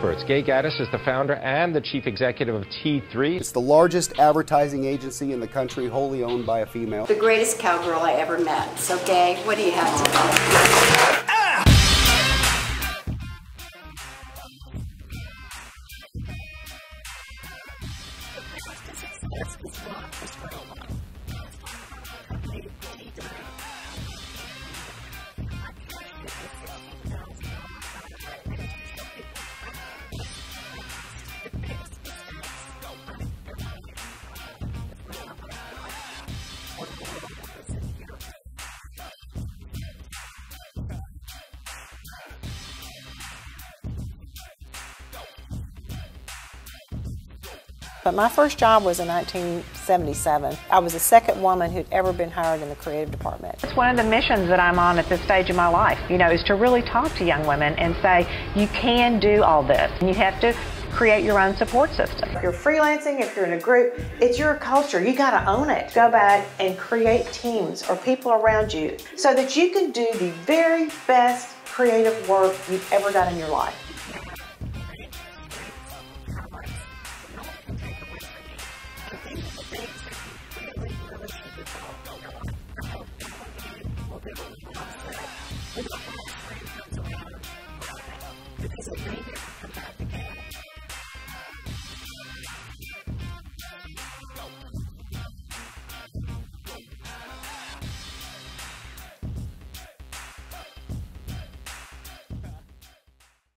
experts. Gay Gaddis is the founder and the chief executive of T3. It's the largest advertising agency in the country, wholly owned by a female. The greatest cowgirl I ever met. So, Gay, what do you have to say? But my first job was in 1977. I was the second woman who'd ever been hired in the creative department. It's one of the missions that I'm on at this stage of my life, you know, is to really talk to young women and say, you can do all this. And you have to create your own support system. If you're freelancing, if you're in a group, it's your culture. You got to own it. Go back and create teams or people around you so that you can do the very best creative work you've ever done in your life. It's a great